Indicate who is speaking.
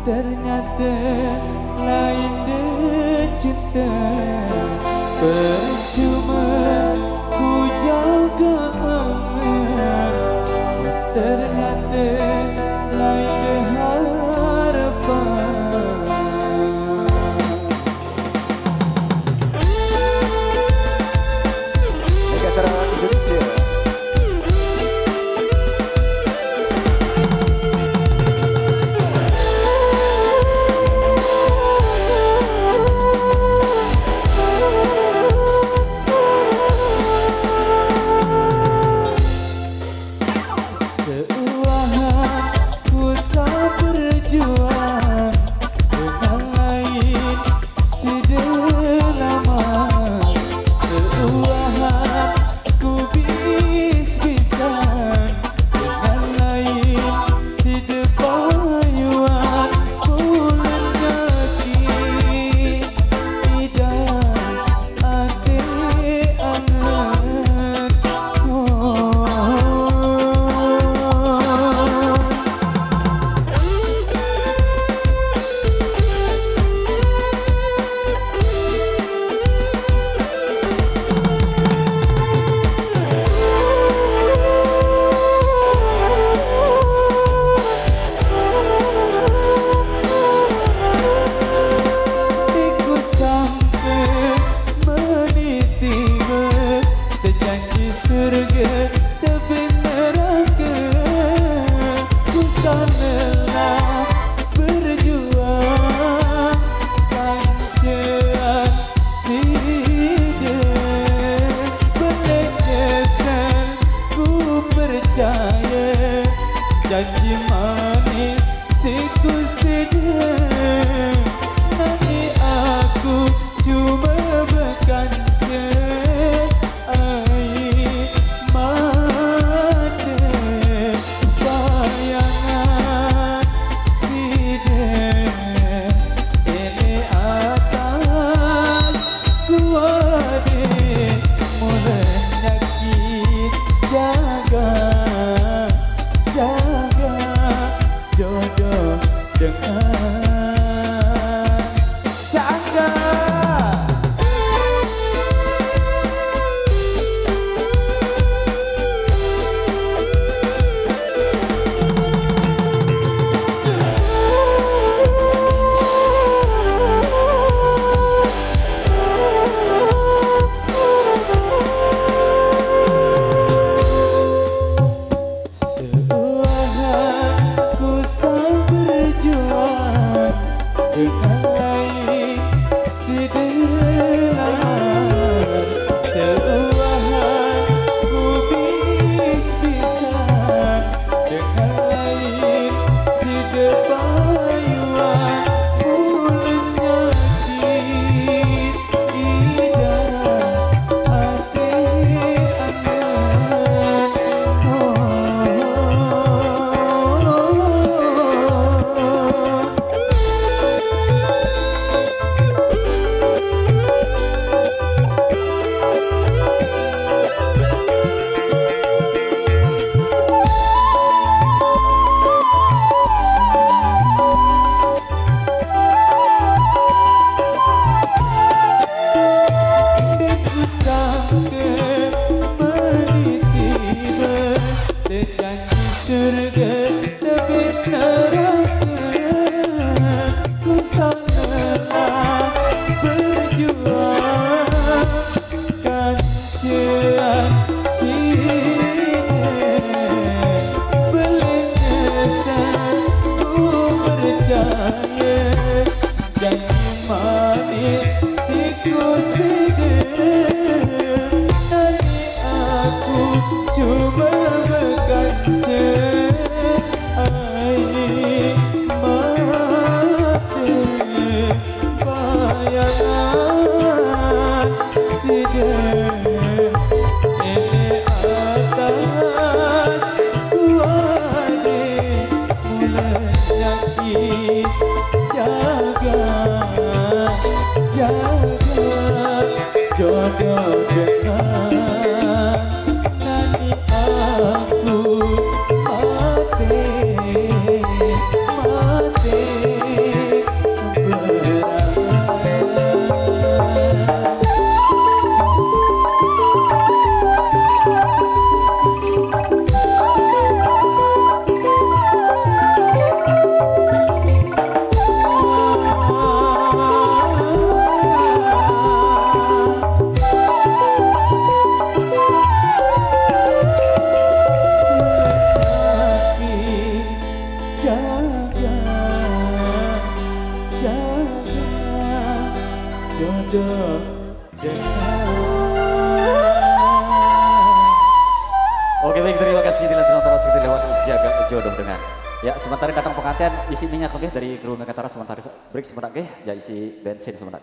Speaker 1: Ternyata lain dia cinta Percuma Again. yeah.
Speaker 2: Oke baik terima kasih di lantunan terus kita lewat jaga jodoh dengan ya sementara datang pengantin isi minyak oke dari kru Megatara sementara break sebentar oke? Ya isi bensin sebentar